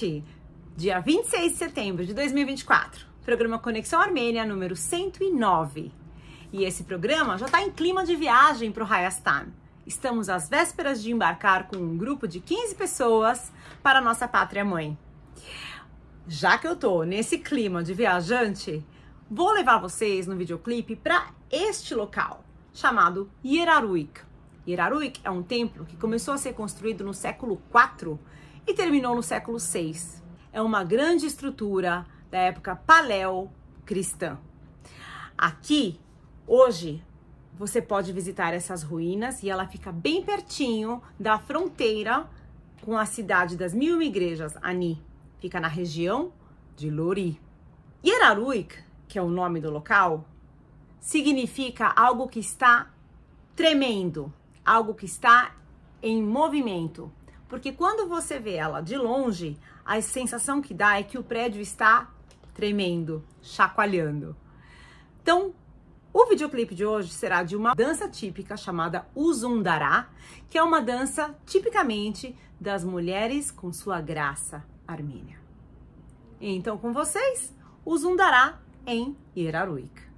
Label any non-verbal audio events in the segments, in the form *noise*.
Noite! Dia 26 de setembro de 2024, programa Conexão Armênia número 109. E esse programa já está em clima de viagem para o Hayastan. Estamos às vésperas de embarcar com um grupo de 15 pessoas para nossa pátria mãe. Já que eu tô nesse clima de viajante, vou levar vocês no videoclipe para este local, chamado Yeraruik. Yeraruik é um templo que começou a ser construído no século IV e terminou no século VI. É uma grande estrutura da época paleo-cristã. Aqui, hoje, você pode visitar essas ruínas e ela fica bem pertinho da fronteira com a cidade das mil igrejas, Ani. Fica na região de Lori. Yeraruik, que é o nome do local, significa algo que está tremendo, algo que está em movimento. Porque quando você vê ela de longe, a sensação que dá é que o prédio está tremendo, chacoalhando. Então, o videoclipe de hoje será de uma dança típica chamada Uzundará, que é uma dança tipicamente das mulheres com sua graça armênia. Então, com vocês, Uzundará em Iraruik.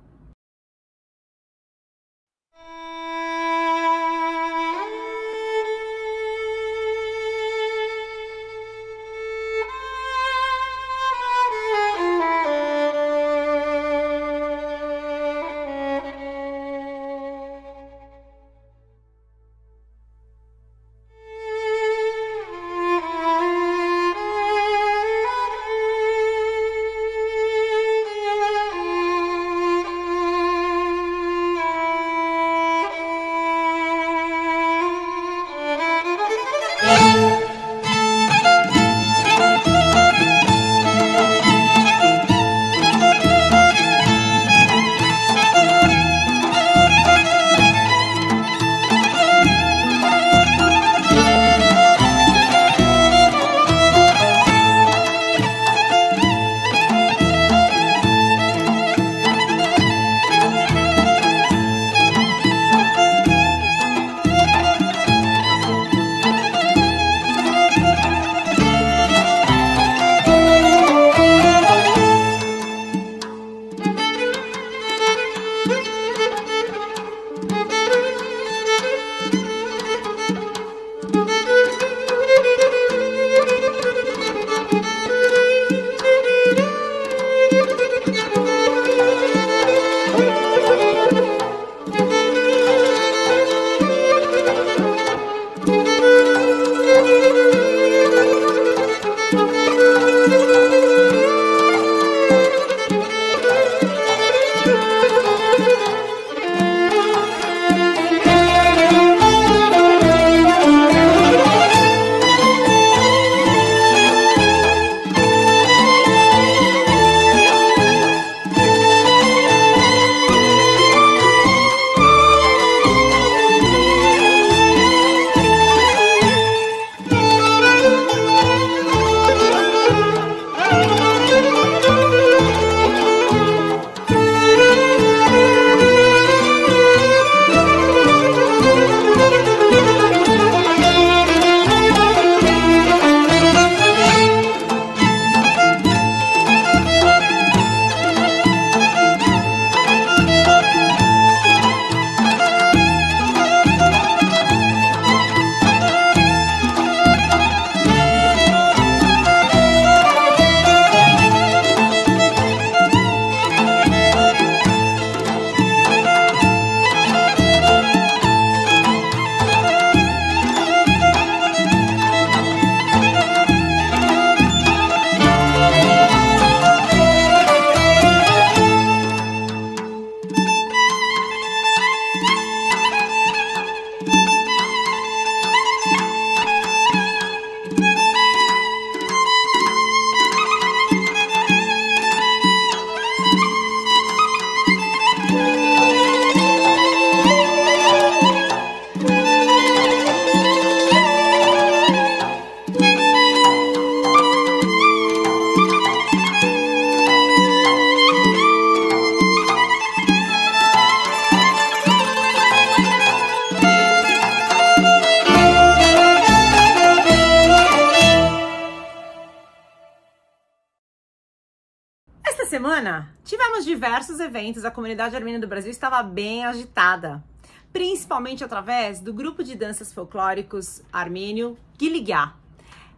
Eventos, a comunidade armênia do Brasil estava bem agitada, principalmente através do grupo de danças folclóricos armênio Giligia.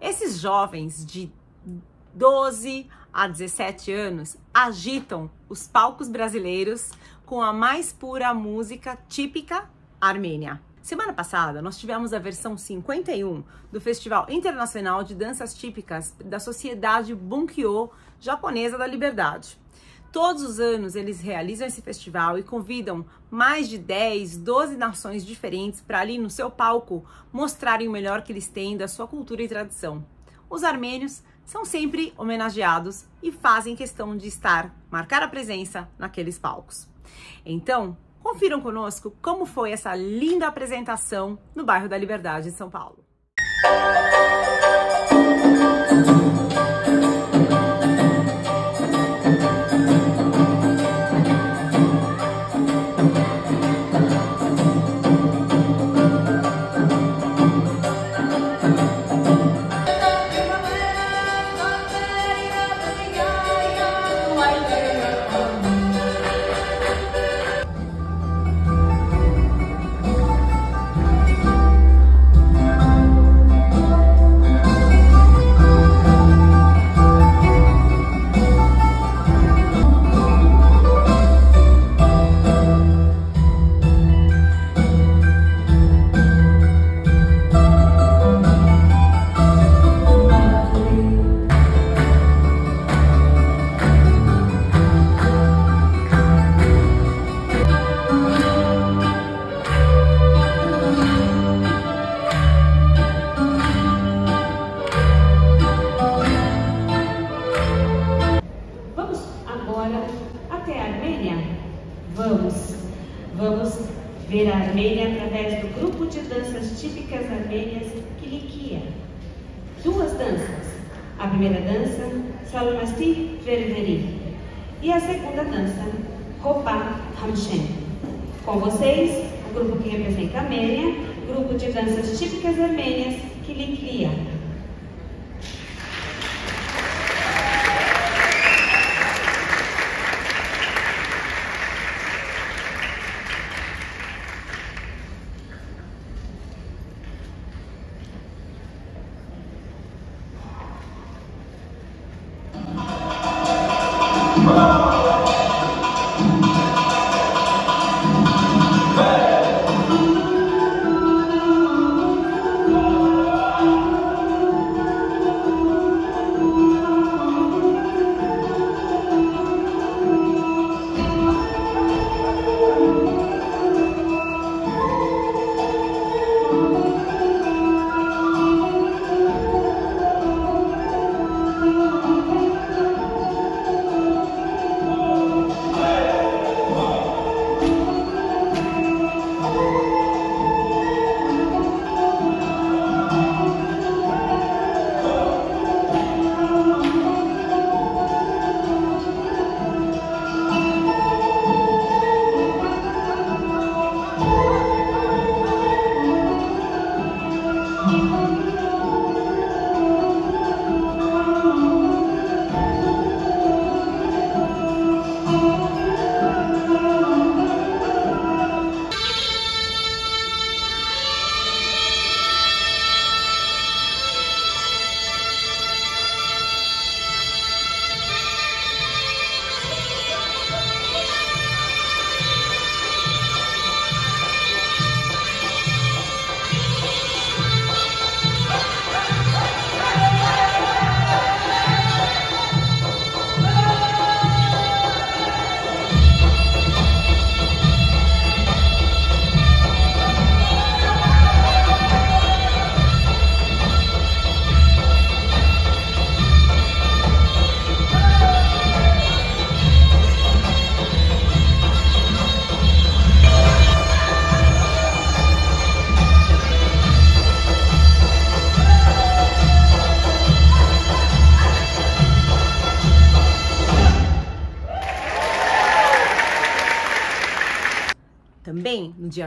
Esses jovens de 12 a 17 anos agitam os palcos brasileiros com a mais pura música típica armênia. Semana passada, nós tivemos a versão 51 do Festival Internacional de Danças Típicas da Sociedade Bunkyo Japonesa da Liberdade. Todos os anos eles realizam esse festival e convidam mais de 10, 12 nações diferentes para ali no seu palco mostrarem o melhor que eles têm da sua cultura e tradição. Os armênios são sempre homenageados e fazem questão de estar, marcar a presença naqueles palcos. Então, Confiram conosco como foi essa linda apresentação no bairro da Liberdade, em São Paulo. ver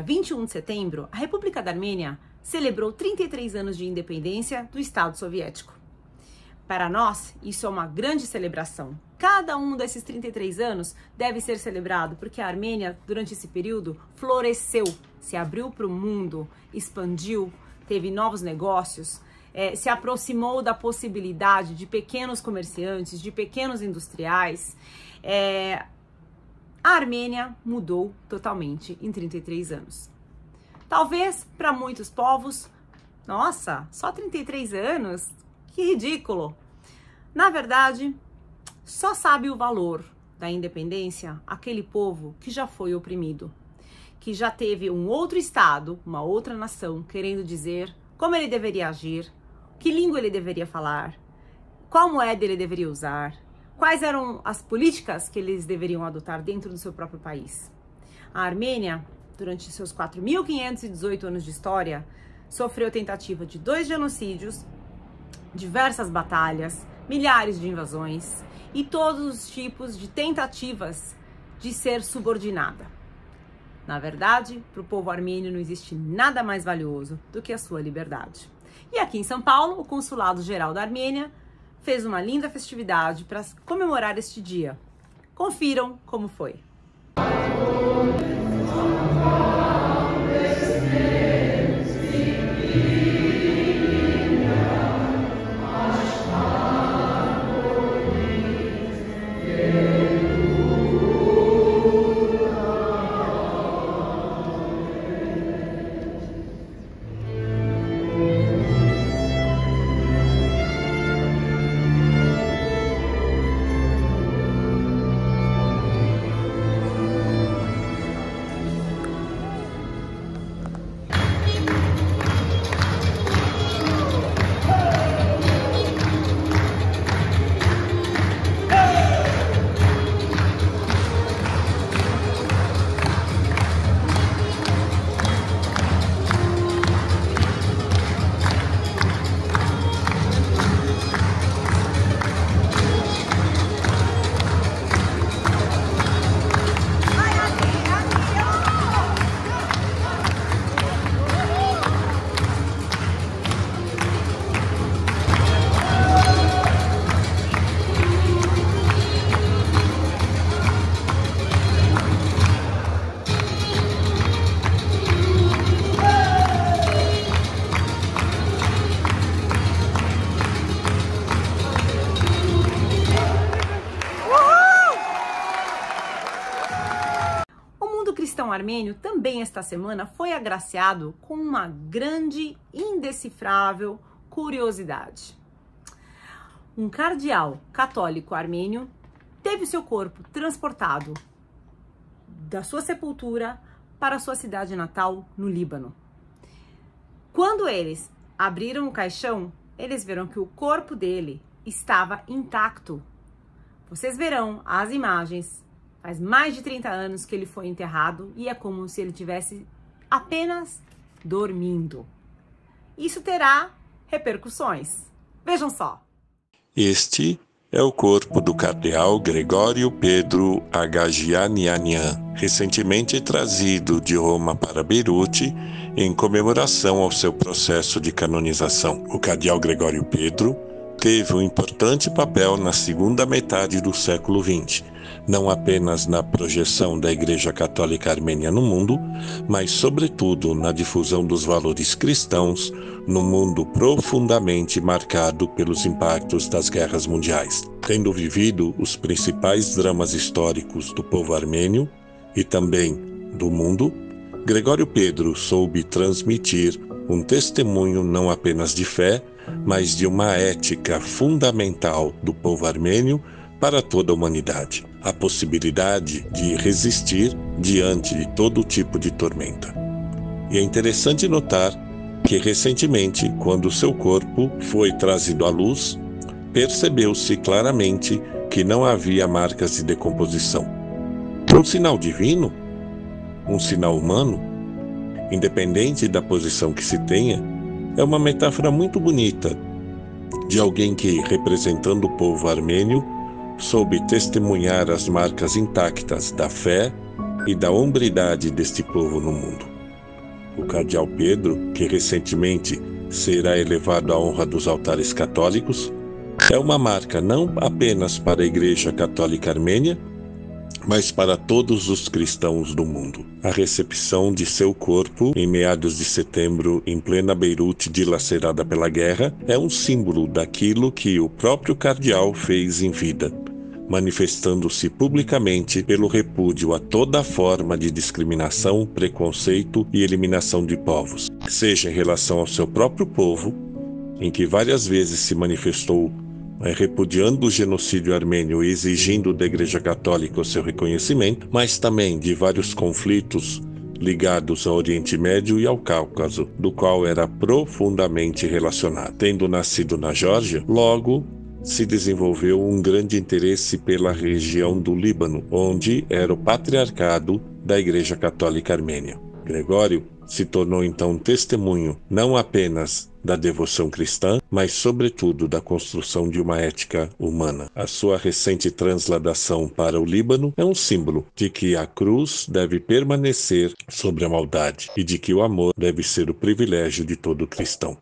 21 de setembro, a República da Armênia celebrou 33 anos de independência do Estado Soviético. Para nós, isso é uma grande celebração. Cada um desses 33 anos deve ser celebrado porque a Armênia, durante esse período, floresceu, se abriu para o mundo, expandiu, teve novos negócios, é, se aproximou da possibilidade de pequenos comerciantes, de pequenos industriais. É, a Armênia mudou totalmente em 33 anos. Talvez para muitos povos, nossa, só 33 anos? Que ridículo! Na verdade, só sabe o valor da independência aquele povo que já foi oprimido, que já teve um outro estado, uma outra nação querendo dizer como ele deveria agir, que língua ele deveria falar, qual moeda ele deveria usar, quais eram as políticas que eles deveriam adotar dentro do seu próprio país. A Armênia, durante seus 4.518 anos de história, sofreu tentativa de dois genocídios diversas batalhas, milhares de invasões e todos os tipos de tentativas de ser subordinada. Na verdade, para o povo armênio não existe nada mais valioso do que a sua liberdade. E aqui em São Paulo, o Consulado Geral da Armênia fez uma linda festividade para comemorar este dia. Confiram como foi. Armênio também esta semana foi agraciado com uma grande, indecifrável curiosidade. Um cardeal católico armênio teve seu corpo transportado da sua sepultura para sua cidade natal, no Líbano. Quando eles abriram o caixão, eles viram que o corpo dele estava intacto. Vocês verão as imagens Faz mais de 30 anos que ele foi enterrado e é como se ele tivesse apenas dormindo. Isso terá repercussões. Vejam só. Este é o corpo do cardeal Gregório Pedro Agagianianian, recentemente trazido de Roma para Beirute em comemoração ao seu processo de canonização. O cardeal Gregório Pedro teve um importante papel na segunda metade do século XX não apenas na projeção da Igreja Católica Armênia no mundo, mas, sobretudo, na difusão dos valores cristãos no mundo profundamente marcado pelos impactos das guerras mundiais. Tendo vivido os principais dramas históricos do povo armênio e também do mundo, Gregório Pedro soube transmitir um testemunho não apenas de fé, mas de uma ética fundamental do povo armênio para toda a humanidade a possibilidade de resistir diante de todo tipo de tormenta. E é interessante notar que recentemente, quando seu corpo foi trazido à luz, percebeu-se claramente que não havia marcas de decomposição. Um sinal divino? Um sinal humano? Independente da posição que se tenha, é uma metáfora muito bonita de alguém que, representando o povo armênio, soube testemunhar as marcas intactas da fé e da hombridade deste povo no mundo. O cardeal Pedro, que recentemente será elevado à honra dos altares católicos, É uma marca não apenas para a Igreja Católica Armênia, mas para todos os cristãos do mundo. A recepção de seu corpo, em meados de setembro, em plena Beirute dilacerada pela guerra, é um símbolo daquilo que o próprio cardeal fez em vida manifestando-se publicamente pelo repúdio a toda forma de discriminação, preconceito e eliminação de povos, seja em relação ao seu próprio povo, em que várias vezes se manifestou repudiando o genocídio armênio e exigindo da Igreja Católica o seu reconhecimento, mas também de vários conflitos ligados ao Oriente Médio e ao Cáucaso, do qual era profundamente relacionado. Tendo nascido na Geórgia, logo se desenvolveu um grande interesse pela região do Líbano, onde era o patriarcado da Igreja Católica Armênia. Gregório se tornou então testemunho não apenas da devoção cristã, mas sobretudo da construção de uma ética humana. A sua recente transladação para o Líbano é um símbolo de que a cruz deve permanecer sobre a maldade e de que o amor deve ser o privilégio de todo cristão.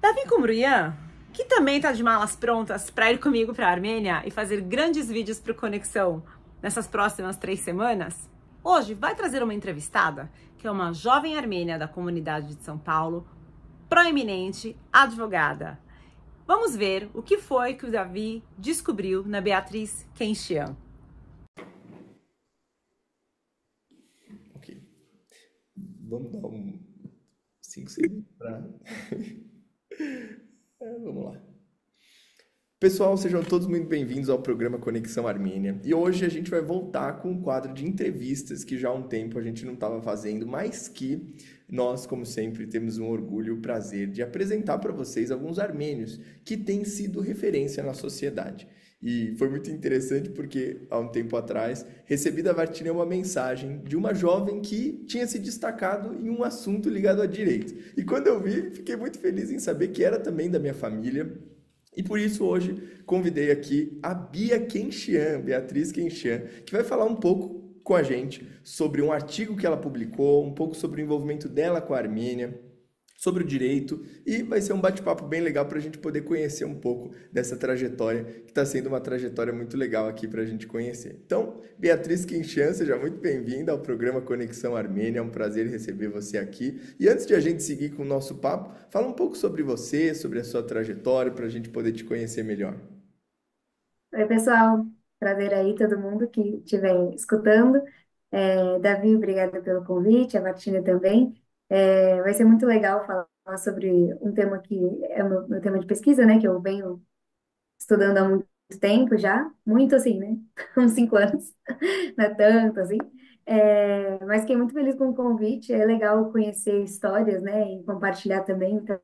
Davi Cumbrian, que também está de malas prontas para ir comigo para a Armênia e fazer grandes vídeos para o Conexão nessas próximas três semanas, hoje vai trazer uma entrevistada que é uma jovem armênia da comunidade de São Paulo, proeminente, advogada. Vamos ver o que foi que o Davi descobriu na Beatriz Kenchian. Ok. Vamos dar um 5 segundos para. *laughs* É, vamos lá. Pessoal, sejam todos muito bem-vindos ao programa Conexão Armênia. E hoje a gente vai voltar com um quadro de entrevistas que já há um tempo a gente não estava fazendo, mas que nós, como sempre, temos um orgulho e o prazer de apresentar para vocês alguns armênios que têm sido referência na sociedade. E foi muito interessante porque, há um tempo atrás, recebi da Vartina uma mensagem de uma jovem que tinha se destacado em um assunto ligado a direito. E quando eu vi, fiquei muito feliz em saber que era também da minha família. E por isso hoje convidei aqui a Bia Kenchian, Beatriz Kenchian, que vai falar um pouco com a gente sobre um artigo que ela publicou, um pouco sobre o envolvimento dela com a Armênia, sobre o direito e vai ser um bate-papo bem legal para a gente poder conhecer um pouco dessa trajetória, que está sendo uma trajetória muito legal aqui para a gente conhecer. Então, Beatriz Quinchan, seja muito bem-vinda ao programa Conexão Armênia, é um prazer receber você aqui. E antes de a gente seguir com o nosso papo, fala um pouco sobre você, sobre a sua trajetória, para a gente poder te conhecer melhor. Oi, pessoal. Prazer aí, todo mundo que estiver escutando. É, Davi, obrigada pelo convite, a Martina também. É, vai ser muito legal falar sobre um tema que é o meu, meu tema de pesquisa, né? Que eu venho estudando há muito tempo já, muito assim, né? *laughs* Uns cinco anos, *laughs* não é tanto assim. É, mas fiquei muito feliz com o convite. É legal conhecer histórias, né? E compartilhar também. Então,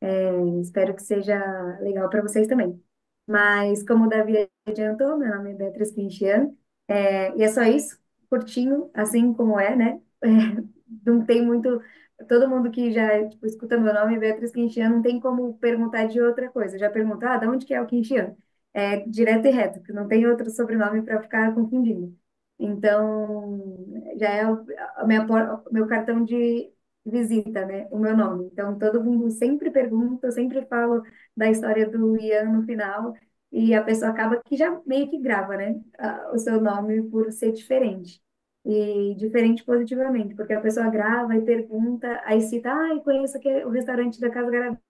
é, espero que seja legal para vocês também. Mas, como o Davi adiantou, meu nome é Beatriz Quintian, é, e é só isso, curtinho, assim como é, né? *laughs* Não tem muito. Todo mundo que já tipo, escuta meu nome, Beatriz Quintian, não tem como perguntar de outra coisa. Já perguntar, ah, de onde que é o Quintian? É direto e reto, que não tem outro sobrenome para ficar confundindo. Então, já é o minha, meu cartão de visita, né? O meu nome. Então, todo mundo sempre pergunta, eu sempre falo da história do Ian no final, e a pessoa acaba que já meio que grava, né? O seu nome por ser diferente e diferente positivamente, porque a pessoa grava e pergunta, aí cita, ah, conheço aqui o restaurante da Casa Gravê,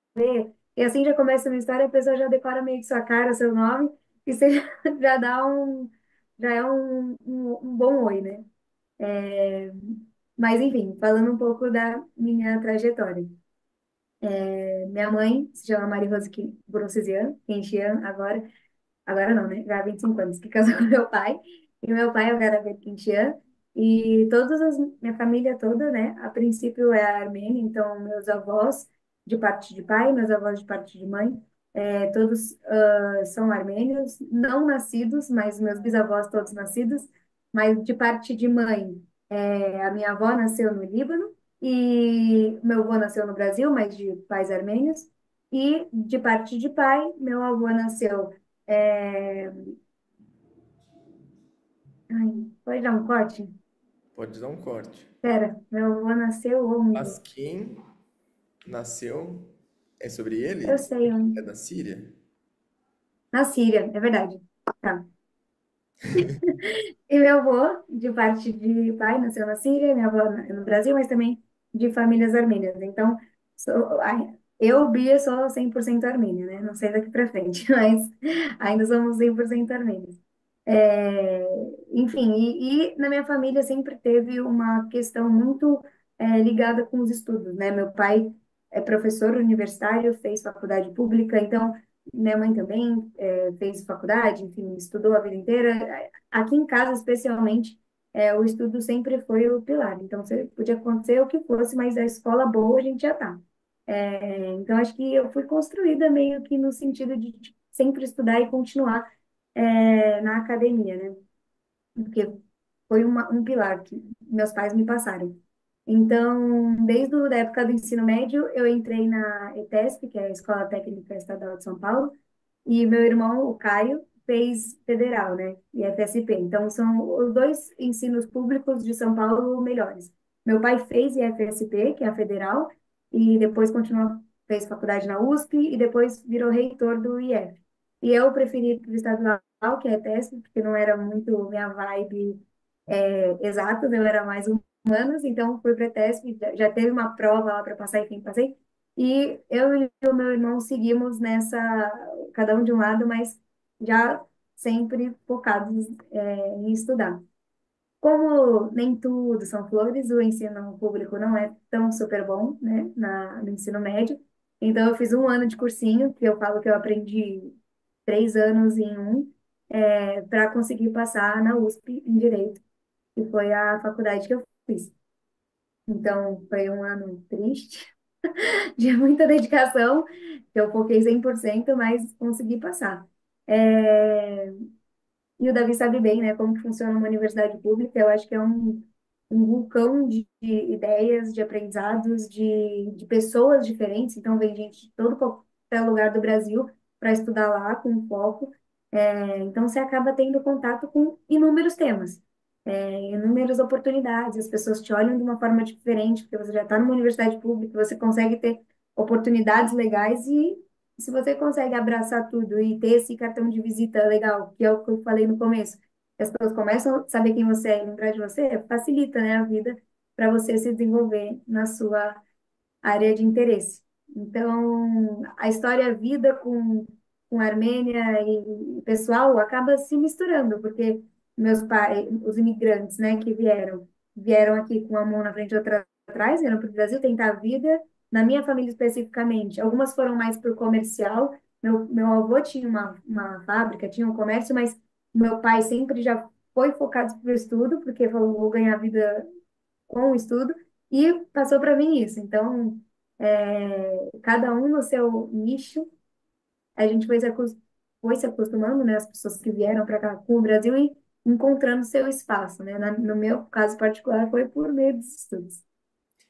e assim já começa uma história, a pessoa já decora meio que sua cara, seu nome, e você *laughs* já dá um, já é um, um, um bom oi, né? É, mas, enfim, falando um pouco da minha trajetória. É, minha mãe se chama Maria Rose Broncezian, Kenchian, agora, agora não, né? Já há 25 anos, que *laughs* casou com meu pai, e meu pai é o Garavet Kenchian, e todas as, minha família toda, né, a princípio é armênia, então meus avós de parte de pai, meus avós de parte de mãe, é, todos uh, são armênios, não nascidos, mas meus bisavós todos nascidos, mas de parte de mãe, é, a minha avó nasceu no Líbano e meu avô nasceu no Brasil, mas de pais armênios, e de parte de pai, meu avô nasceu é... Ai, pode dar um corte? Pode dar um corte. Pera, meu avô nasceu onde? Asquim. nasceu. É sobre ele? Eu sei, É da Síria? na Síria, é verdade. Tá. *laughs* E meu avô, de parte de pai, nasceu na Síria, minha avó no Brasil, mas também de famílias armênias. Então, sou, eu, Bia, sou 100% armênia, né? Não sei daqui pra frente, *laughs* mas ainda somos 100% armênios. É, enfim, e, e na minha família sempre teve uma questão muito é, ligada com os estudos, né? Meu pai é professor universitário, fez faculdade pública, então minha mãe também é, fez faculdade, enfim, estudou a vida inteira. Aqui em casa, especialmente, é, o estudo sempre foi o pilar. Então, podia acontecer o que fosse, mas a escola boa a gente já tá. É, então, acho que eu fui construída meio que no sentido de de sempre estudar e continuar é, na academia, né? Porque foi uma, um pilar que meus pais me passaram. Então, desde a época do ensino médio, eu entrei na ETESP, que é a Escola Técnica Estadual de São Paulo, e meu irmão, o Caio, fez federal, né? E FSP. Então, são os dois ensinos públicos de São Paulo melhores. Meu pai fez IFSP, que é a federal, e depois continuou, fez faculdade na USP, e depois virou reitor do IF. E eu preferi para o estadual, que é a ETESP, porque não era muito minha vibe é, exatas, eu era mais humanas, então fui para a ETESP, já teve uma prova lá para passar, enfim, passei. E eu e o meu irmão seguimos nessa, cada um de um lado, mas já sempre focados é, em estudar. Como nem tudo são flores, o ensino público não é tão super bom, né, na, no ensino médio. Então, eu fiz um ano de cursinho, que eu falo que eu aprendi três anos em um, para conseguir passar na USP em Direito, que foi a faculdade que eu fiz. Então, foi um ano triste, *laughs* de muita dedicação, que eu foquei 100%, mas consegui passar. É, e o Davi sabe bem, né, como funciona uma universidade pública. Eu acho que é um, um vulcão de, de ideias, de aprendizados, de, de pessoas diferentes. Então, vem gente de todo qualquer lugar do Brasil para estudar lá com foco. É, então, você acaba tendo contato com inúmeros temas, é, inúmeras oportunidades. As pessoas te olham de uma forma diferente, porque você já está numa universidade pública, você consegue ter oportunidades legais e se você consegue abraçar tudo e ter esse cartão de visita legal, que é o que eu falei no começo, as pessoas começam a saber quem você é e lembrar de você, facilita, né, a vida para você se desenvolver na sua área de interesse. Então, a história, a vida com, com a Armênia e, pessoal acaba se misturando, porque meus pais, os imigrantes, né, que vieram, vieram aqui com uma mão na frente e outra atrás, vieram para o Brasil tentar a vida, na minha família especificamente, algumas foram mais por comercial. Meu, meu avô tinha uma, uma fábrica, tinha um comércio, mas meu pai sempre já foi focado para o estudo, porque falou, vou ganhar vida com o estudo, e passou para mim isso. Então, é, cada um no seu nicho, a gente foi se, acostumando, né, as pessoas que vieram para cá com o Brasil e encontrando seu espaço, né? Na- no meu caso particular, foi por meio dos estudos.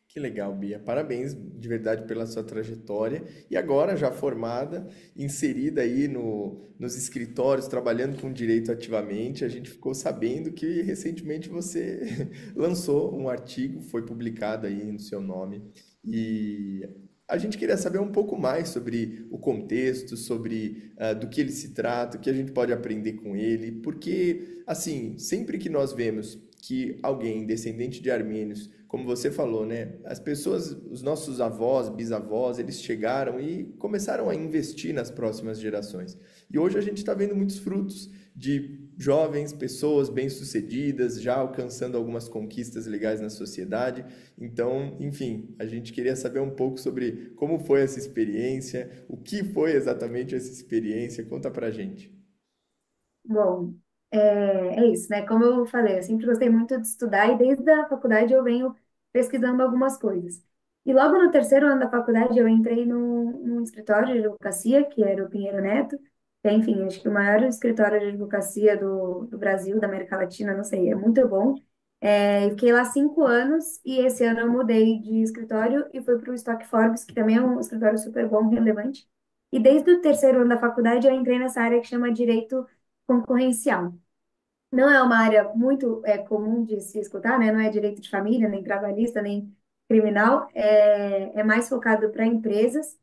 Que legal, Bia. Parabéns de verdade pela sua trajetória. E agora, já formada, inserida aí no, nos escritórios, trabalhando com direito ativamente, a gente ficou sabendo que recentemente você *laughs* lançou um artigo, foi publicado aí no seu nome. E a gente queria saber um pouco mais sobre o contexto, sobre ah, do que ele se trata, o que a gente pode aprender com ele, porque, assim, sempre que nós vemos que alguém descendente de armênios como você falou, né? As pessoas, os nossos avós, bisavós, eles chegaram e começaram a investir nas próximas gerações. E hoje a gente está vendo muitos frutos de jovens, pessoas bem-sucedidas, já alcançando algumas conquistas legais na sociedade. Então, enfim, a gente queria saber um pouco sobre como foi essa experiência, o que foi exatamente essa experiência. Conta pra gente. Bom, é, é isso, né? Como eu falei, eu sempre gostei muito de estudar e desde a faculdade eu venho pesquisando algumas coisas. E logo no terceiro ano da faculdade eu entrei num, escritório de advocacia, que era o Pinheiro Neto, enfim, acho que o maior escritório de advocacia do, do Brasil, da América Latina, não sei, é muito bom. É, eu fiquei lá cinco anos e esse ano eu mudei de escritório e fui para o Stock Forbes, que também é um escritório super bom, relevante. E desde o terceiro ano da faculdade eu entrei nessa área que chama Direito Concorrencial. Não é uma área muito é, comum de se escutar, né? Não é direito de família, nem trabalhista, nem criminal, é, é mais focado para empresas.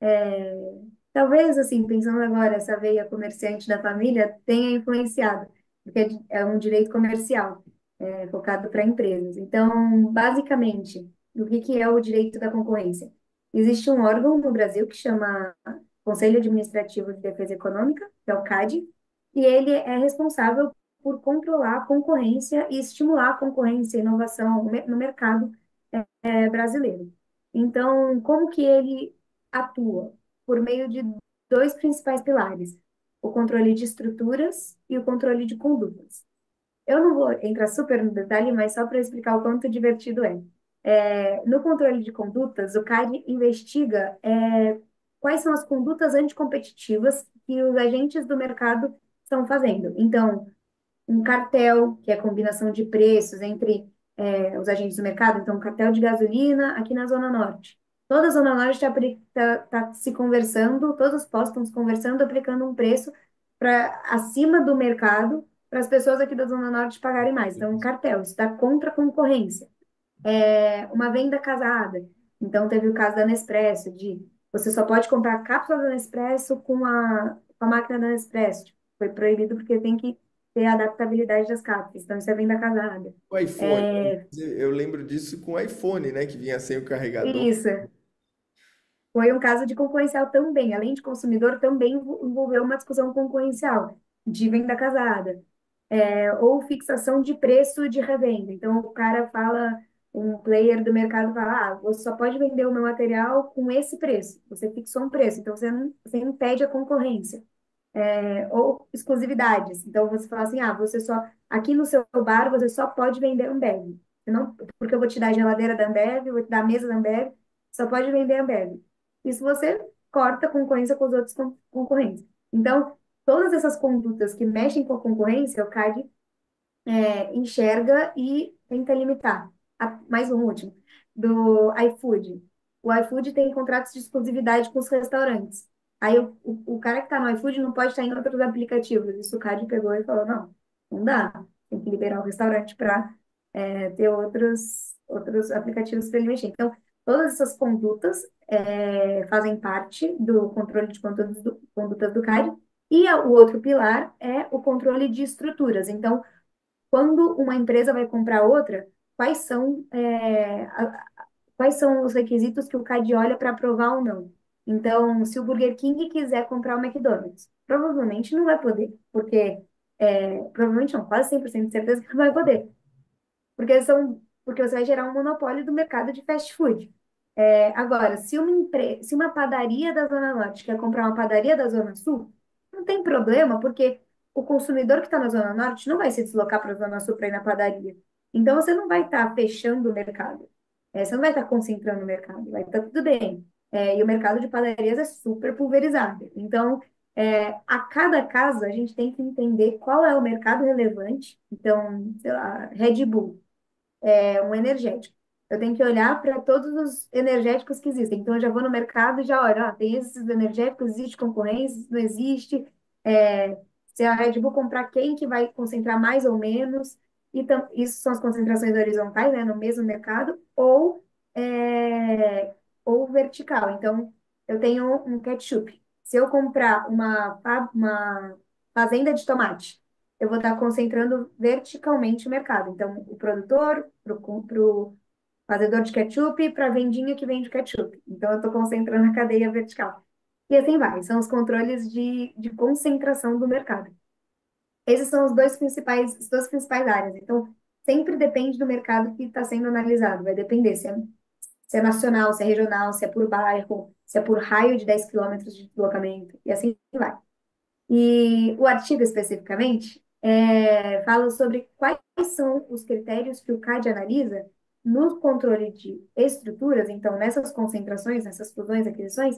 É, talvez, assim, pensando agora, essa veia comerciante da família tenha influenciado, porque é, um direito comercial, é, focado para empresas. Então, basicamente, o que, que é o direito da concorrência? Existe um órgão no Brasil que chama Conselho Administrativo de Defesa Econômica, que é o CAD, e ele é responsável por controlar a concorrência e estimular a concorrência e inovação no mercado é, brasileiro. Então, como que ele atua? Por meio de dois principais pilares, o controle de estruturas e o controle de condutas. Eu não vou entrar super no detalhe, mas só para explicar o quanto divertido é. é. no controle de condutas, o CAD investiga é, quais são as condutas anticompetitivas que os agentes do mercado estão fazendo. Então, um cartel, que é a combinação de preços entre é, os agentes do mercado, então, um cartel de gasolina aqui na Zona Norte. Toda a Zona Norte está tá, tá se conversando, todos os postos estão se conversando, aplicando um preço para acima do mercado para as pessoas aqui da Zona Norte pagarem mais. Então, um cartel, isso está contra a concorrência. É, uma venda casada. Então, teve o caso da Nespresso, de você só pode comprar cápsula da Nespresso com a, com a máquina da Nespresso. Foi proibido porque tem que ter a adaptabilidade das cápsulas. Então, isso é venda casada. O iPhone, é... eu lembro disso com o iPhone, né? Que vinha sem o carregador. Isso. Foi um caso de concorrencial também. Além de consumidor, também envolveu uma discussão concorrencial de venda casada. É, ou fixação de preço de revenda. Então, o cara fala um player do mercado fala, ah, você só pode vender o meu material com esse preço. Você fixou um preço, então você, não, você impede a concorrência. É, ou exclusividades. Então você fala assim, ah, você só aqui no seu bar você só pode vender Ambev. Não, porque eu vou te dar a geladeira da Ambev, vou te dar a mesa da Ambev, só pode vender Ambev. Isso você corta a concorrência com os outros concorrentes. Então, todas essas condutas que mexem com a concorrência, o CAD é, enxerga e tenta limitar mais um último, do iFood. O iFood tem contratos de exclusividade com os restaurantes. Aí o, o, o cara que está no iFood não pode estar em outros aplicativos. Isso o CAD pegou e falou, não, não dá. Tem que liberar o restaurante para é, ter outros, outros aplicativos para ele mexer. Então, todas essas condutas é, fazem parte do controle de condutas do, condutas do CAD. E a, o outro pilar é o controle de estruturas. Então, quando uma empresa vai comprar outra, quais são, é, a, quais são os requisitos que o CAD olha para aprovar ou não. Então, se o Burger King quiser comprar o McDonald's, provavelmente não vai poder, porque, é, provavelmente não, quase 100% de certeza que não vai poder. Porque, são, porque você vai gerar um monopólio do mercado de fast food. É, agora, se uma, empre... se uma padaria da Zona Norte quer comprar uma padaria da Zona Sul, não tem problema, porque o consumidor que está na Zona Norte não vai se deslocar para a Zona Sul para ir na padaria. Então, você não vai estar tá fechando o mercado. É, você não vai estar tá concentrando o mercado. Vai estar tá tudo bem. É, e o mercado de padarias é super pulverizado. Então, é, a cada caso, a gente tem que entender qual é o mercado relevante. Então, sei lá, Red Bull é um energético. Eu tenho que olhar para todos os energéticos que existem. Então, eu já vou no mercado e já olho, ah, tem esses energéticos, existe concorrência, não existe. É, se a Red Bull comprar quem que vai concentrar mais ou menos. Então, isso são as concentrações horizontais, né, no mesmo mercado, ou, é, ou vertical. Então, eu tenho um ketchup. Se eu comprar uma, uma fazenda de tomate, eu vou estar concentrando verticalmente o mercado. Então, o produtor, para o fazedor de ketchup, para vendinha que vende ketchup. Então, eu estou concentrando a cadeia vertical. E assim vai. São os controles de, de concentração do mercado. Esses são os dois principais, as duas principais áreas. Então, sempre depende do mercado que está sendo analisado. Vai depender se é, se é nacional, se é regional, se é por bairro, se é por raio de 10 quilômetros de deslocamento, e assim vai. E o artigo, especificamente, é, fala sobre quais são os critérios que o CAD analisa no controle de estruturas, então, nessas concentrações, nessas fusões, aquisições,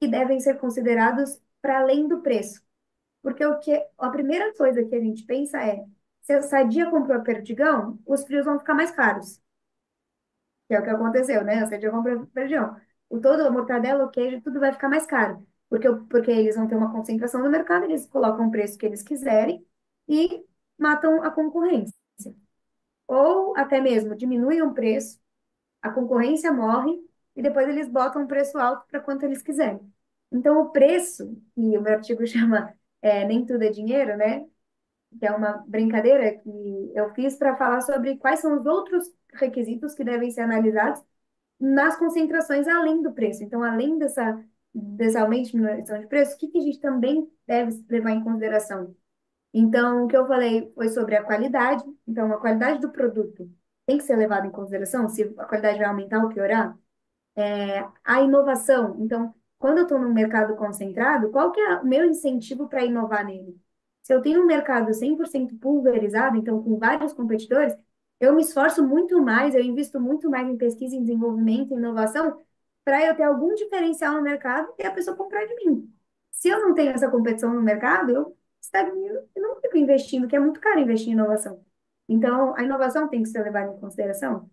que devem ser considerados para além do preço. Porque o que a primeira coisa que a gente pensa é, se a Sadia comprou a Perdigão, os frios vão ficar mais caros. Que é o que aconteceu, né? A Sadia comprou a Perdigão. O todo, a mortadela, o queijo, tudo vai ficar mais caro. Porque, porque eles vão ter uma concentração no mercado, eles colocam o preço que eles quiserem e matam a concorrência. Ou até mesmo diminuem o preço, a concorrência morre e depois eles botam um preço alto para quanto eles quiserem. Então, o preço, e o meu artigo *laughs* chama é, Nem Tudo é Dinheiro, né? Que é uma brincadeira que eu fiz para falar sobre quais são os outros requisitos que devem ser analisados nas concentrações além do preço. Então, além dessa, dessa aumento e diminuição de preço, o que, que a gente também deve levar em consideração? Então, o que eu falei foi sobre a qualidade. Então, a qualidade do produto tem que ser levada em consideração, se a qualidade vai aumentar ou piorar. É, a inovação. Então, quando eu estou num mercado concentrado, qual que é o meu incentivo para inovar nele? Se eu tenho um mercado 100% pulverizado, então com vários competidores, eu me esforço muito mais, eu invisto muito mais em pesquisa, em desenvolvimento, em inovação, para eu ter algum diferencial no mercado e a pessoa comprar de mim. Se eu não tenho essa competição no mercado, eu estagno e não fico investindo, que é muito caro investir em inovação. Então, a inovação tem que ser levada em consideração.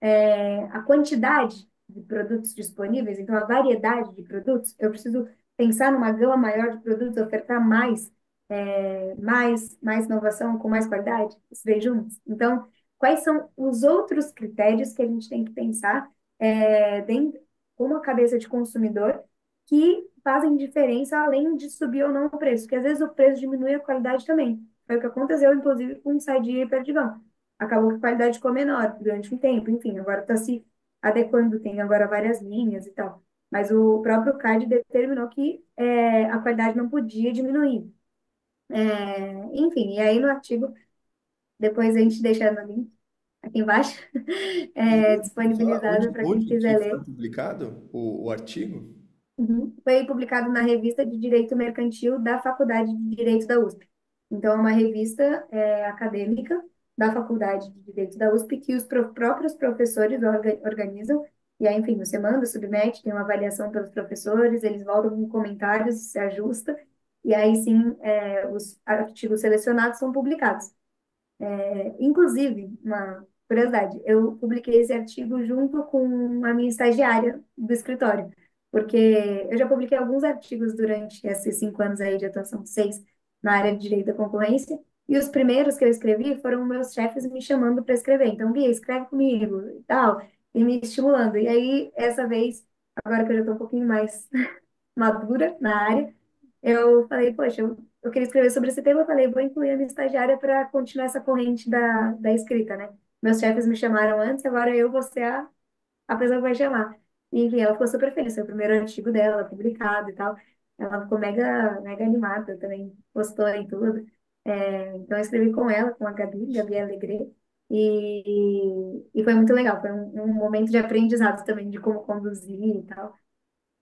É, a quantidade de produtos disponíveis, então a variedade de produtos, eu preciso pensar numa gama maior de produtos, ofertar mais, é, mais, mais inovação com mais qualidade, os três juntos. Então, quais são os outros critérios que a gente tem que pensar é, dentro, com a cabeça de consumidor que fazem diferença além de subir ou não o preço, porque às vezes o preço diminui a qualidade também. Foi o que aconteceu, inclusive, com o side e Perdigão. Acabou que a qualidade ficou menor durante um tempo, enfim, agora está se adequando, tem agora várias linhas e tal. Mas o próprio CAD determinou que é, a qualidade não podia diminuir. É, enfim, e aí no artigo, depois a gente deixa no link aqui embaixo, *laughs* é, disponibilizado para quem quiser ler. Foi publicado o, o artigo? Uhum. Foi publicado na revista de Direito Mercantil da Faculdade de Direito da USP. Então, é uma revista é, acadêmica da Faculdade de Direito da USP que os próprios professores organizam. E aí, enfim, você manda, submete, tem uma avaliação pelos professores, eles voltam com comentários, se ajusta, e aí sim é, os artigos selecionados são publicados. É, inclusive, uma curiosidade, eu publiquei esse artigo junto com a minha estagiária do escritório, porque eu já publiquei alguns artigos durante esses cinco anos aí de atuação, seis, na área de direito da concorrência, e os primeiros que eu escrevi foram meus chefes me chamando para escrever. Então, Bia, escreve comigo e tal, e me estimulando. E aí, essa vez, agora que eu já estou um pouquinho mais *laughs* madura na área, eu falei, poxa, eu, eu queria escrever sobre esse tema, eu falei, vou incluir a minha estagiária para continuar essa corrente da, da escrita, né? Meus chefes me chamaram antes, agora eu vou ser a, a pessoa que vai chamar. E, enfim, ela ficou super feliz, foi o primeiro artigo dela, publicado e tal. Ela ficou mega, mega animada também, postou em tudo. É, então, eu escrevi com ela, com a Gabi, Gabi Alegre, e, e foi muito legal. Foi um, um momento de aprendizado também, de como conduzir e tal.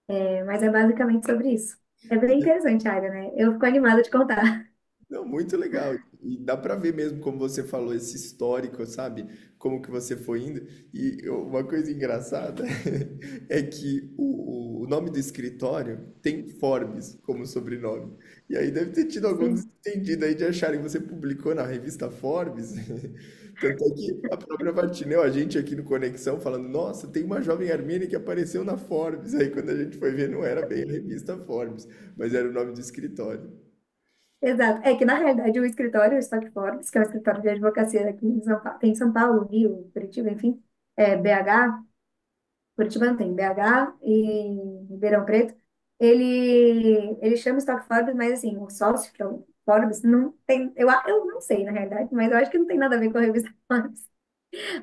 É, mas é basicamente sobre isso. É bem interessante a área, né? Eu fico animada de contar. Não, muito legal. E dá para ver mesmo, como você falou, esse histórico, sabe? Como que você foi indo. E uma coisa engraçada *laughs* é que o, o nome do escritório tem Forbes como sobrenome. E aí deve ter tido algum Sim. desentendido aí de acharem que você publicou na revista Forbes. *laughs* Tanto é que a própria Martineu, a gente aqui no Conexão, falando, nossa, tem uma jovem armênia que apareceu na Forbes. Aí quando a gente foi ver, não era bem a revista Forbes, mas era o nome do escritório. Exato. É que, na realidade, o escritório, o Stock Forbes, que é o escritório de advocacia aqui em São Paulo, tem em São Paulo, Rio, Curitiba, enfim, é, BH, Curitiba não tem, BH e Ribeirão Preto, ele, ele chama Stock Forbes, mas assim, o sócio, que é o Forbes, não tem, eu, eu não sei, na realidade, mas eu acho que não tem nada a ver com a revista *laughs* Forbes.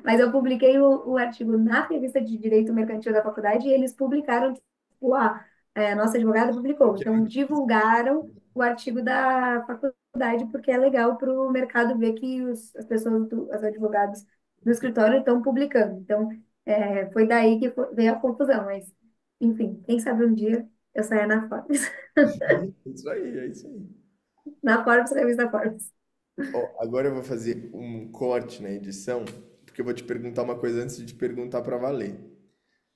Mas eu publiquei o, o artigo na revista de Direito Mercantil da faculdade e eles publicaram, tipo, a, é, a nossa advogada publicou. Então, divulgaram o artigo da faculdade, porque é legal para o mercado ver que os, as pessoas, do, os advogados do escritório estão publicando. Então, é, foi daí que veio a confusão, mas, enfim, quem sabe um dia eu saia na Forbes. *laughs* Isso aí, é isso aí. Na Forbes, revista Forbes. Ó, agora eu vou fazer um corte na edição, porque eu vou te perguntar uma coisa antes de te perguntar para valer.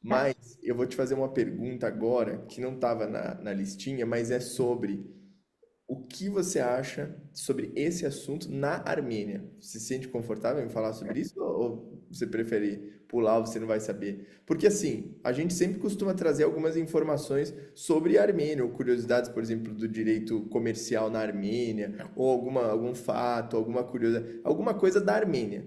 Mas eu vou te fazer uma pergunta agora que não estava na, na listinha, mas é sobre o que você acha sobre esse assunto na Armênia. Se sente confortável em falar sobre isso ou você prefere pular você não vai saber? Porque assim, a gente sempre costuma trazer algumas informações sobre a Armênia, ou curiosidades, por exemplo, do direito comercial na Armênia, ou alguma, algum fato, alguma curiosidade, alguma coisa da Armênia.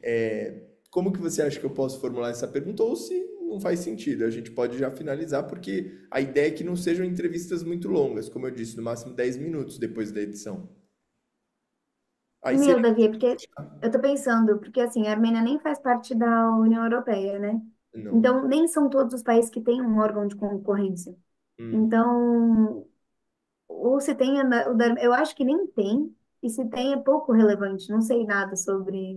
É, como que você acha que eu posso formular essa pergunta? Ou se não faz sentido, a gente pode já finalizar, porque a ideia é que não sejam entrevistas muito longas, como eu disse, no máximo 10 minutos depois da edição. Aí Meu. Davi, porque eu tô pensando, porque assim, a Armênia nem faz parte da União Europeia, né? Não. Então, nem são todos os países que têm um órgão de concorrência. Hum. Então, ou se tem, eu acho que nem tem, e se tem é pouco relevante, não sei nada sobre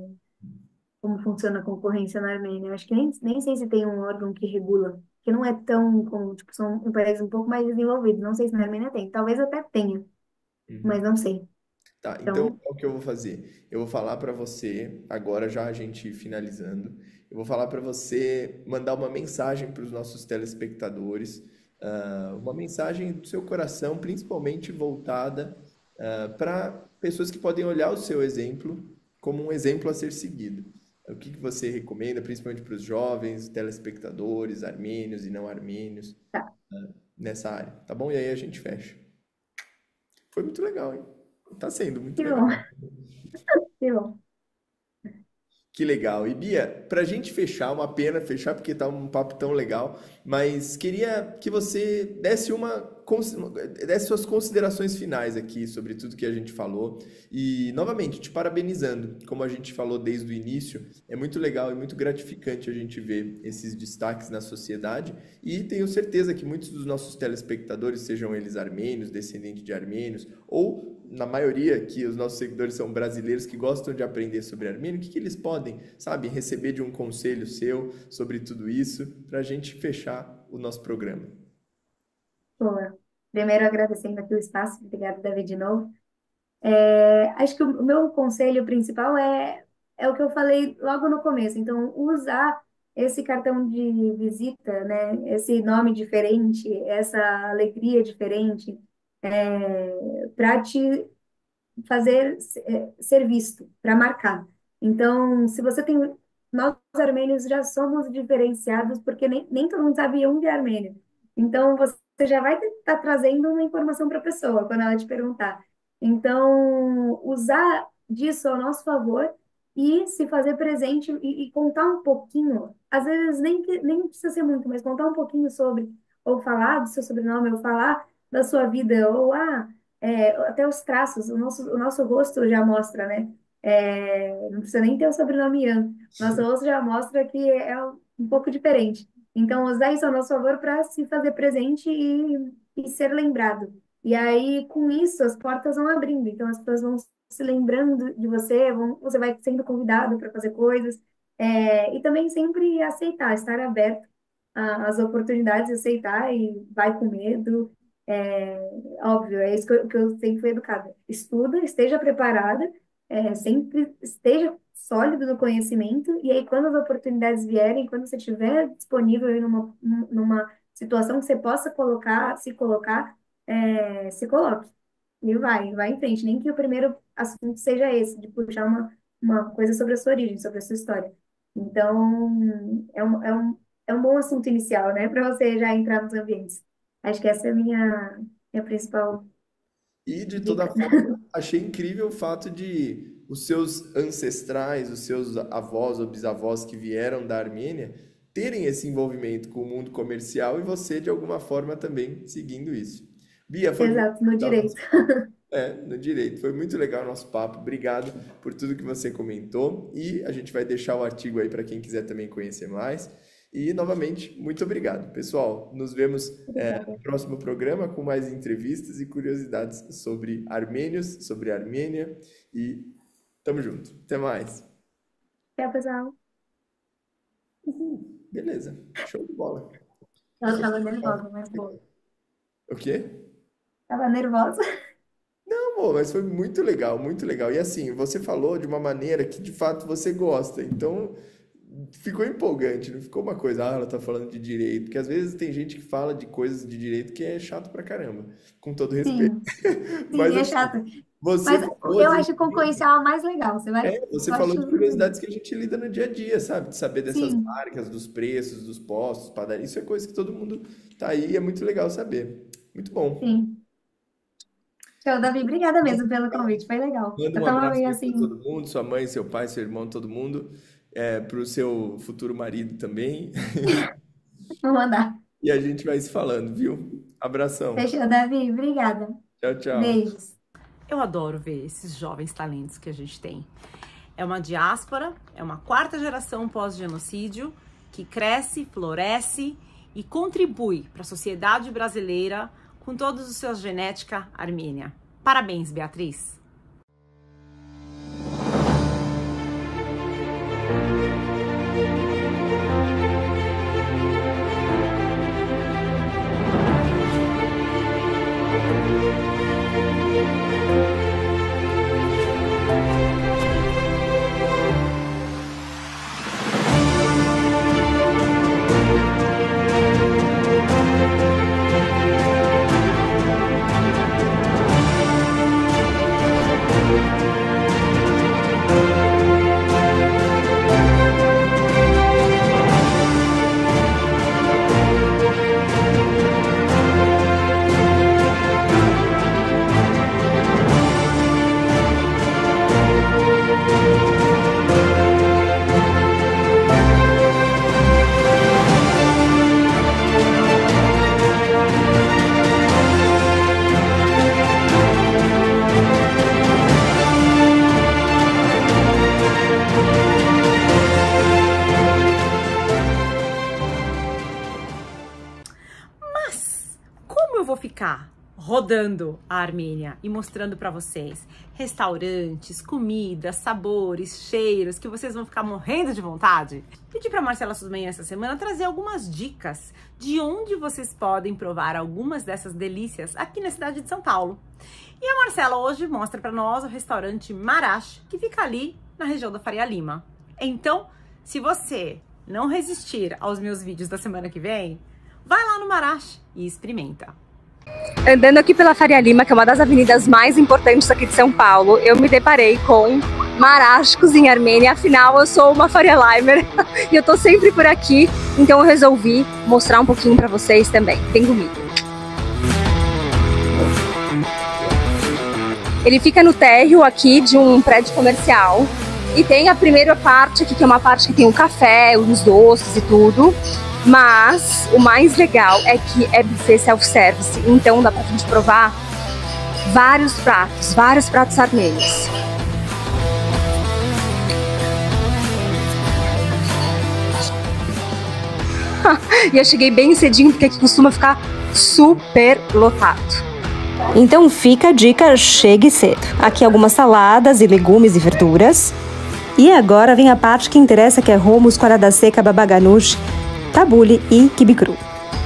como funciona a concorrência na Armênia. Eu acho que nem, nem sei se tem um órgão que regula, que não é tão como, tipo, são um país um pouco mais desenvolvido. Não sei se na Armênia tem, talvez até tenha, uhum. mas não sei. Tá, então, então o que eu vou fazer? Eu vou falar para você, agora já a gente finalizando, eu vou falar para você mandar uma mensagem para os nossos telespectadores, uh, uma mensagem do seu coração, principalmente voltada uh, para pessoas que podem olhar o seu exemplo como um exemplo a ser seguido. O que, que você recomenda, principalmente para os jovens, telespectadores, armênios e não armênios, tá. uh, nessa área, tá bom? E aí a gente fecha. Foi muito legal, hein? Tá sendo muito que legal. Bom. *laughs* Que bom. Que legal. E Bia, para a gente fechar, uma pena fechar porque tá um papo tão legal, mas queria que você desse uma desse suas considerações finais aqui sobre tudo que a gente falou. E novamente te parabenizando, como a gente falou desde o início, é muito legal e muito gratificante a gente ver esses destaques na sociedade. E tenho certeza que muitos dos nossos telespectadores, sejam eles armênios, descendentes de armênios ou na maioria que os nossos seguidores são brasileiros que gostam de aprender sobre Armênio, o que, que eles podem, sabe, receber de um conselho seu sobre tudo isso para a gente fechar o nosso programa? Boa. Primeiro, agradecendo aqui o espaço, obrigada, David, de novo. É, acho que o meu conselho principal é, é o que eu falei logo no começo. Então, usar esse cartão de visita, né, esse nome diferente, essa alegria diferente, é, para te fazer é, ser visto, para marcar. Então, se você tem. Nós, armênios, já somos diferenciados, porque nem, nem todo mundo sabe onde é armênio. Então, você já vai estar tá trazendo uma informação para a pessoa quando ela te perguntar. Então, usar disso ao nosso favor e se fazer presente e, e contar um pouquinho, às vezes nem, nem precisa ser muito, mas contar um pouquinho sobre, ou falar do seu sobrenome, ou falar da sua vida, ou ah, é, até os traços, o nosso, o nosso rosto já mostra, né? É, não precisa nem ter o sobrenome Ian, nosso rosto já mostra que é um pouco diferente. Então, usar isso a nosso favor para se fazer presente e, e ser lembrado. E aí, com isso, as portas vão abrindo. Então, as pessoas vão se lembrando de você, vão, você vai sendo convidado para fazer coisas. É, e também sempre aceitar, estar aberto às oportunidades, aceitar e vai com medo, é, óbvio, é isso que eu, que eu sempre fui educada. Estuda, esteja preparada, é, sempre esteja sólido no conhecimento, e aí quando as oportunidades vierem, quando você estiver disponível numa, numa situação que você possa colocar, se colocar, é, se coloque. E vai, vai em frente. Nem que o primeiro assunto seja esse, de puxar uma, uma coisa sobre a sua origem, sobre a sua história. Então, é um, é um, é um bom assunto inicial, né, para você já entrar nos ambientes. Acho que essa é a minha, minha principal E de toda forma, achei incrível o fato de os seus ancestrais, os seus avós ou bisavós que vieram da Armênia terem esse envolvimento com o mundo comercial e você, de alguma forma, também seguindo isso. Bia, foi Exato, no direito. *laughs* É, no direito. Foi muito legal o nosso papo. Obrigado por tudo que você comentou. E a gente vai deixar o artigo aí para quem quiser também conhecer mais. E, novamente, muito obrigado. Pessoal, nos vemos é, no próximo programa com mais entrevistas e curiosidades sobre armênios, sobre a Armênia. E tamo junto. Até mais. Até, pessoal. Uhul. Beleza. Show de bola. Eu tava nervosa, mas boa. O quê? Tava nervosa. Não, amor, mas foi muito legal, muito legal. E assim, você falou de uma maneira que de fato você gosta. Então, ficou empolgante, não ficou uma coisa, ah, ela tá falando de direito, porque às vezes tem gente que fala de coisas de direito que é chato pra caramba, com todo respeito. Sim, Mas é assim, chato. Você Mas falou eu acho que concorrencial é mais legal, você vai... É, você falou de curiosidades que a gente lida no dia a dia, sabe? De saber dessas Sim. marcas, dos preços, dos postos, padaria, isso é coisa que todo mundo tá aí e é muito legal saber. Muito bom. Sim. Show, Davi, obrigada mesmo pelo convite, foi legal. Manda um abraço assim... todo mundo, sua mãe, seu pai, seu irmão, todo mundo. É, para o seu futuro marido também. *laughs* Vou mandar. E a gente vai se falando, viu? Abração. Fechou, Davi. Obrigada. Tchau, tchau. Beijos. Eu adoro ver esses jovens talentos que a gente tem. É uma diáspora, é uma quarta geração pós-genocídio que cresce, floresce e contribui para a sociedade brasileira com todos os seus genética armênia. Parabéns, Beatriz! Rodando a Armênia e mostrando para vocês restaurantes, comidas, sabores, cheiros que vocês vão ficar morrendo de vontade. Pedi para Marcela Suzmanhã essa semana trazer algumas dicas de onde vocês podem provar algumas dessas delícias aqui na cidade de São Paulo. E a Marcela hoje mostra para nós o restaurante Marash, que fica ali na região da Faria Lima. Então, se você não resistir aos meus vídeos da semana que vem, vai lá no Marash e experimenta. Andando aqui pela Faria Lima, que é uma das avenidas mais importantes aqui de São Paulo, eu me deparei com marascos em Armênia. Afinal, eu sou uma Faria Limer *laughs* e eu tô sempre por aqui, então eu resolvi mostrar um pouquinho para vocês também. Vem comigo. Ele fica no térreo aqui de um prédio comercial e tem a primeira parte aqui, que é uma parte que tem um café, uns doces e tudo. Mas o mais legal é que é buffet self-service, então dá pra gente provar vários pratos, vários pratos armênios. *laughs* e eu cheguei bem cedinho porque aqui costuma ficar super lotado. Então fica a dica, chegue cedo. Aqui algumas saladas e legumes e verduras. E agora vem a parte que interessa que é hummus, corada seca, babaganush, tabule e quibe cru.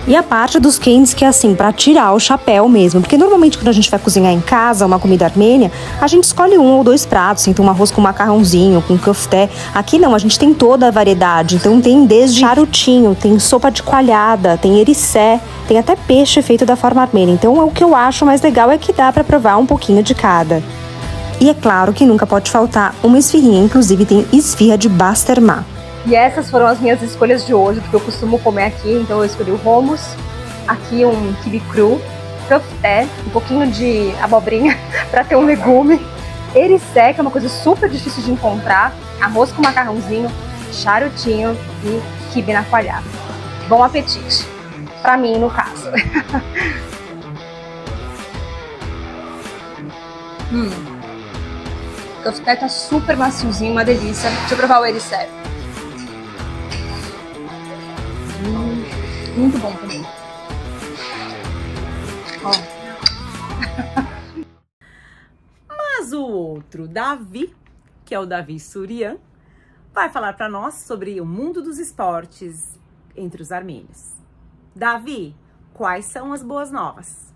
E a parte dos quentes que é assim, para tirar o chapéu mesmo, porque normalmente quando a gente vai cozinhar em casa uma comida armênia, a gente escolhe um ou dois pratos, então um arroz com macarrãozinho, com kofté. Aqui não, a gente tem toda a variedade, então tem desde charutinho, tem sopa de coalhada, tem ericé, tem até peixe feito da forma armênia. Então o que eu acho mais legal é que dá para provar um pouquinho de cada. E é claro que nunca pode faltar uma esfirrinha, inclusive tem esfirra de Bastermá. E essas foram as minhas escolhas de hoje, do que eu costumo comer aqui. Então eu escolhi o hummus, aqui um kibe cru, kofté, um pouquinho de abobrinha *laughs* para ter um legume, ericé, que é uma coisa super difícil de encontrar, arroz com macarrãozinho, charutinho e kibe na coalhada. Bom apetite! Para mim, no caso. *laughs* hum. O kofté tá super maciozinho, uma delícia. Deixa eu provar o ericé. Muito bom também. Ó. Mas o outro Davi, que é o Davi Surian, vai falar para nós sobre o mundo dos esportes entre os armênios. Davi, quais são as boas novas?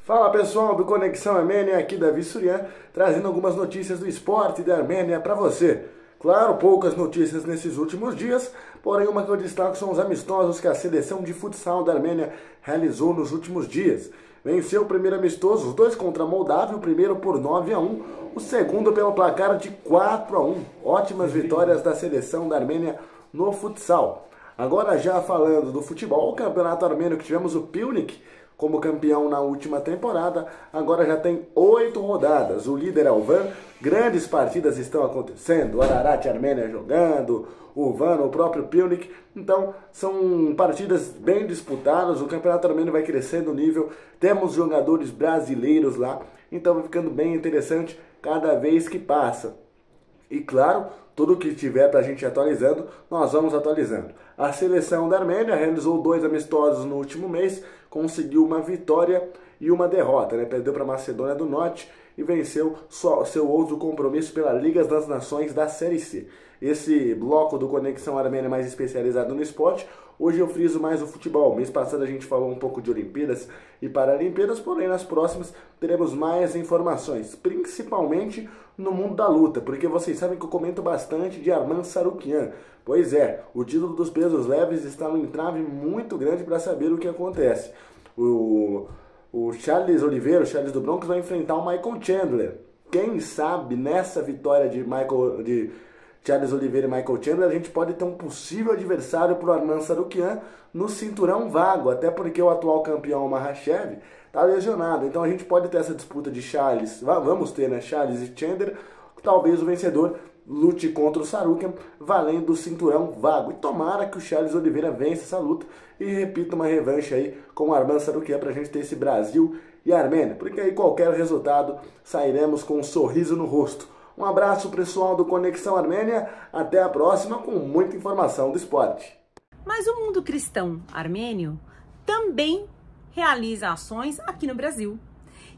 Fala pessoal do Conexão Armênia, aqui Davi Surian, trazendo algumas notícias do esporte da Armênia para você. Claro, poucas notícias nesses últimos dias, porém uma que eu destaco são os amistosos que a seleção de futsal da Armênia realizou nos últimos dias. Venceu o primeiro amistoso, os dois contra a Moldávia, o primeiro por 9 a 1, o segundo pelo placar de 4 a 1. Ótimas vitórias da seleção da Armênia no futsal. Agora já falando do futebol, o campeonato armênio que tivemos o Pilnik como campeão na última temporada, agora já tem oito rodadas. O líder é o Van, grandes partidas estão acontecendo, o Ararat Armênia jogando, o Van, o próprio Pilnik. Então, são partidas bem disputadas, o Campeonato Armênio vai crescendo o nível, temos jogadores brasileiros lá, então vai ficando bem interessante cada vez que passa. E claro, tudo que tiver para a gente atualizando, nós vamos atualizando. A seleção da Armênia realizou dois amistosos no último mês, conseguiu uma vitória e uma derrota, né? Perdeu para a Macedônia do Norte e venceu seu outro compromisso pela Liga das Nações da Série C. Esse bloco do Conexão Armênia mais especializado no esporte, hoje eu friso mais o futebol. Mês passado a gente falou um pouco de Olimpíadas e Paralimpíadas, porém nas próximas teremos mais informações, principalmente no mundo da luta, porque vocês sabem que eu comento bastante de Arman Sarukian. Pois é, o título dos pesos leves está no entrave muito grande para saber o que acontece. O, o Charles Oliveira, o Charles do Broncos, vai enfrentar o Michael Chandler. Quem sabe nessa vitória de Michael de Charles Oliveira e Michael Chandler, a gente pode ter um possível adversário para o Arman Sarukian no cinturão vago, até porque o atual campeão Mahashev está lesionado. Então a gente pode ter essa disputa de Charles, vamos ter, né, Charles e Chandler, talvez o vencedor lute contra o Sarukian, valendo o cinturão vago. E tomara que o Charles Oliveira vença essa luta e repita uma revanche aí com o Arman Sarukian para a gente ter esse Brasil e Armênia, porque aí qualquer resultado sairemos com um sorriso no rosto. Um abraço pessoal do Conexão Armênia, até a próxima com muita informação do esporte. Mas o mundo cristão armênio também realiza ações aqui no Brasil.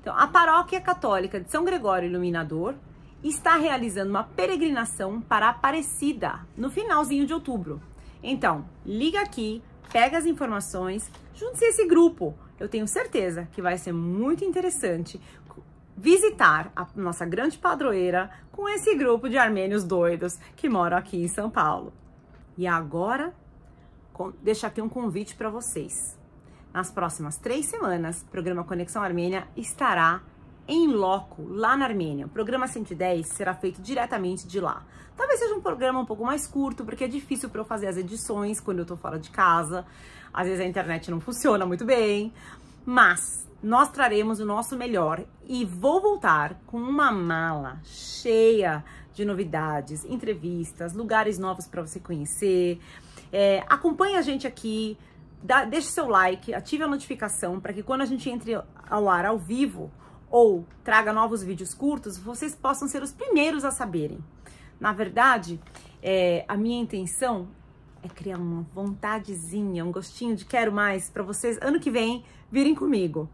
Então, a Paróquia Católica de São Gregório Iluminador está realizando uma peregrinação para Aparecida no finalzinho de outubro. Então, liga aqui, pega as informações, junte-se a esse grupo. Eu tenho certeza que vai ser muito interessante visitar a nossa grande padroeira com esse grupo de armênios doidos que moram aqui em São Paulo. E agora, deixo aqui um convite para vocês. Nas próximas três semanas, o programa Conexão Armênia estará em loco, lá na Armênia. O programa 110 será feito diretamente de lá. Talvez seja um programa um pouco mais curto, porque é difícil para eu fazer as edições quando eu tô fora de casa. Às vezes a internet não funciona muito bem, mas nós traremos o nosso melhor e vou voltar com uma mala cheia de novidades, entrevistas, lugares novos para você conhecer. É, acompanhe a gente aqui, dá, deixe seu like, ative a notificação para que quando a gente entre ao ar ao vivo, ou traga novos vídeos curtos, vocês possam ser os primeiros a saberem. Na verdade, é, a minha intenção é criar uma vontadezinha, um gostinho de quero mais para vocês ano que vem virem comigo.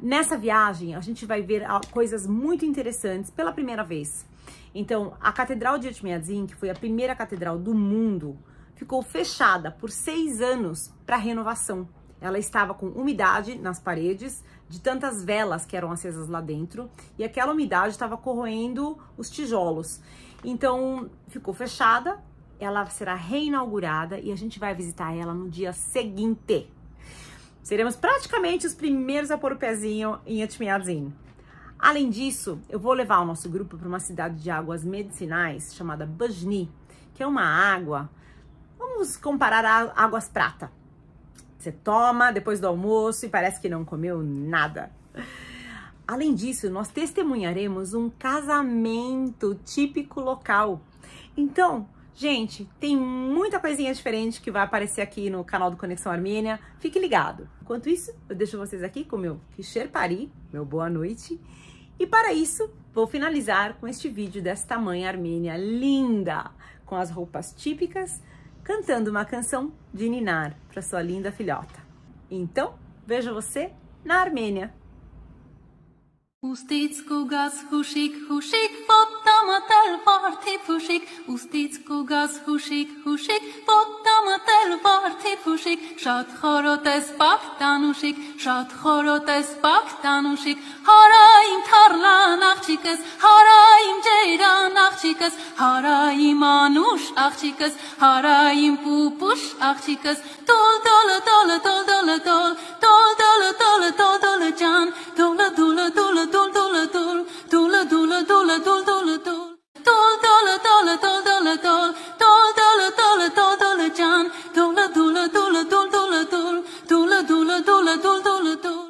Nessa viagem, a gente vai ver coisas muito interessantes pela primeira vez. Então, a Catedral de Etmiadzin, que foi a primeira catedral do mundo, ficou fechada por seis anos para renovação. Ela estava com umidade nas paredes, de tantas velas que eram acesas lá dentro, e aquela umidade estava corroendo os tijolos. Então, ficou fechada, ela será reinaugurada e a gente vai visitar ela no dia seguinte. Seremos praticamente os primeiros a pôr o pezinho em Etmiadzin. Além disso, eu vou levar o nosso grupo para uma cidade de águas medicinais chamada Bajni, que é uma água, vamos comparar a águas prata. Você toma depois do almoço e parece que não comeu nada. Além disso, nós testemunharemos um casamento típico local. Então, Gente, tem muita coisinha diferente que vai aparecer aqui no canal do Conexão Armênia. Fique ligado. Enquanto isso, eu deixo vocês aqui com meu Kisher Pari, meu boa noite. E para isso, vou finalizar com este vídeo desta mãe armênia linda, com as roupas típicas, cantando uma canção de Ninar para sua linda filhota. Então, vejo você na Armênia. Ustitsko gas hushik hushik Պոտամտել վարդի փուշիկ, ուստից կուգաս հուշիկ, հուշիկ, Պոտամտել վարդի փուշիկ, շատ խորոտես պակ տանուշիկ, շատ խորոտես պակ տանուշիկ, Հարա իմ թարլան աղջիկս, հարա իմ ջերան աղջիկս, հարա իմ անուշ աղջիկս, հարա իմ պուպուշ աղջիկս, Տոլ տոլ տոլ տոլ տոլ տոլ տոլ տոլ տոլ տոլ տոլ ջան, տոլ տոլ տոլ տոլ տոլ տոլ տոլ տոլ տոլ տոլ 嘟嘟嘟了嘟了嘟嘟了嘟嘟嘟了嘟了嘟嘟了讲嘟了嘟了嘟了嘟嘟了嘟嘟了嘟了嘟了嘟了嘟嘟了嘟